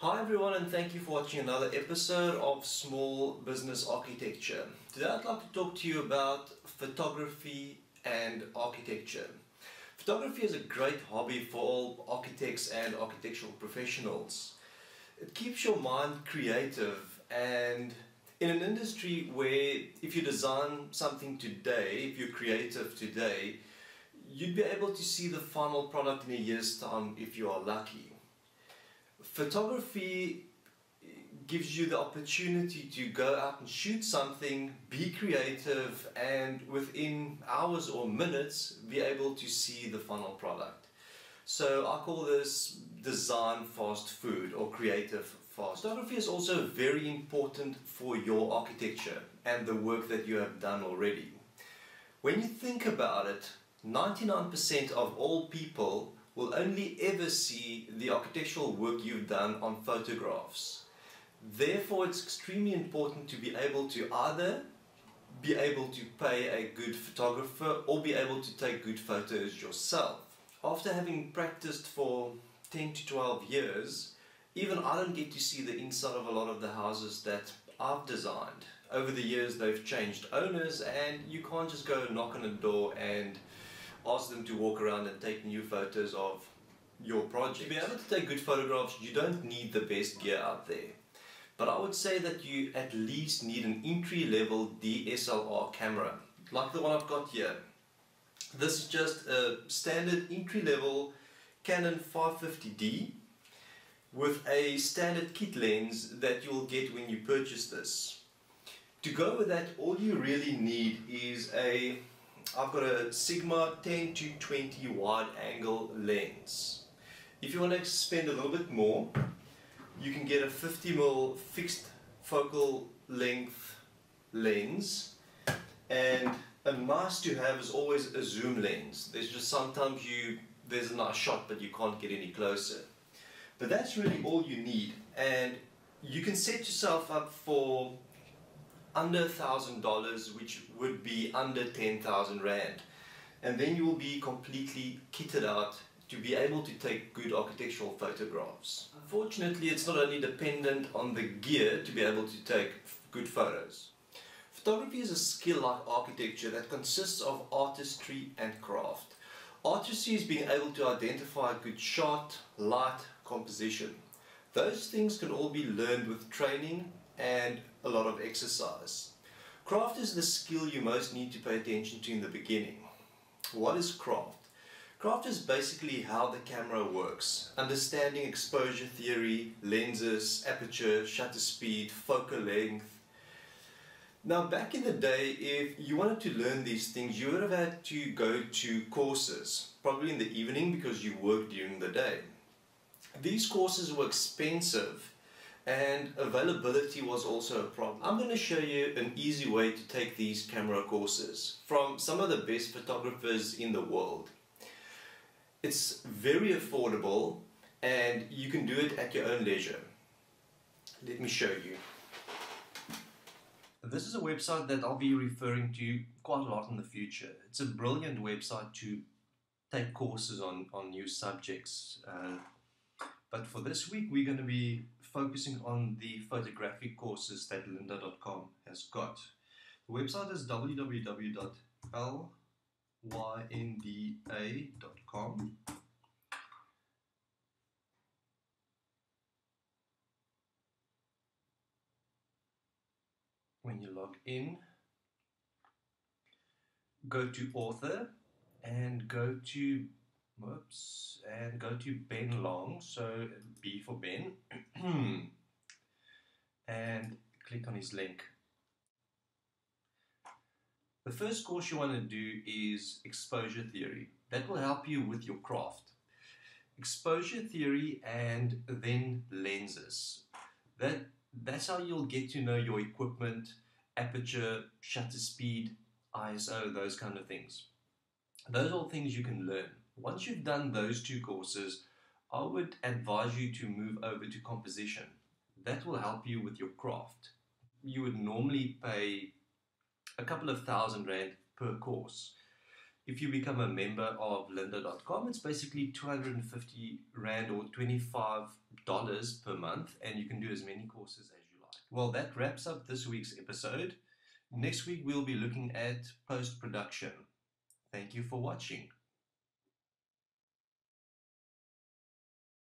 Hi everyone and thank you for watching another episode of Small Business Architecture. Today I'd like to talk to you about photography and architecture. Photography is a great hobby for all architects and architectural professionals. It keeps your mind creative and in an industry where if you design something today, if you're creative today, you'd be able to see the final product in a year's time if you are lucky. Photography eh, gives you the opportunity to go out and shoot something, be creative, and within hours or minutes be able to see the final product. So I call this design fast food or creative fast. Photography is also very important for your architecture and the work that you have done already. When you think about it, 99% of all people will only ever see the architectural work you've done on photographs. Therefore, it's extremely important to be able to either be able to pay a good photographer or be able to take good photos yourself. After having practiced for 10 to 12 years, even I don't get to see the inside of a lot of the houses that I've designed. Over the years, they've changed owners, and you can't just go knock on a door and ask them to walk around and take new photos of your project. To be able to take good photographs, you don't need the best gear out there. But I would say that you at least need an entry level DSLR camera, like the one I've got here. This is just a standard entry level Canon 550D with a standard kit lens that you'll get when you purchase this. To go with that, all you really need is a I've got a Sigma 10 to 20 wide angle lens. If you want to spend a little bit more, you can get a 50mm fixed focal length lens and a nice to have is always a zoom lens. There's just sometimes you there's a nice shot but you can't get any closer. But that's really all you need and you can set yourself up for under thousand dollars which would be under 10,000 rand and then you will be completely kitted out to be able to take good architectural photographs. Unfortunately it's not only dependent on the gear to be able to take good photos. Photography is a skill like architecture that consists of artistry and craft. Artistry is being able to identify a good shot, light, composition. Those things can all be learned with training and a lot of exercise. Craft is the skill you most need to pay attention to in the beginning. What is craft? Craft is basically how the camera works, understanding exposure theory, lenses, aperture, shutter speed, focal length. Now back in the day, if you wanted to learn these things, you would have had to go to courses, probably in the evening because you worked during the day. These courses were expensive and availability was also a problem. I'm going to show you an easy way to take these camera courses from some of the best photographers in the world. It's very affordable and you can do it at your own leisure. Let me show you. This is a website that I'll be referring to quite a lot in the future. It's a brilliant website to take courses on, on new subjects. Uh, but for this week, we're going to be focusing on the photographic courses that lynda.com has got. The website is www.lynda.com. When you log in, go to author and go to whoops, and go to Ben Long, so B for Ben, Hmm. and click on his link. The first course you want to do is exposure theory. That will help you with your craft. Exposure theory and then lenses. That, that's how you'll get to know your equipment, aperture, shutter speed, ISO, those kind of things. Those are all things you can learn. Once you've done those two courses, I would advise you to move over to composition. That will help you with your craft. You would normally pay a couple of thousand rand per course. If you become a member of lynda.com, it's basically 250 rand or $25 per month, and you can do as many courses as you like. Well, that wraps up this week's episode. Next week, we'll be looking at post production. Thank you for watching.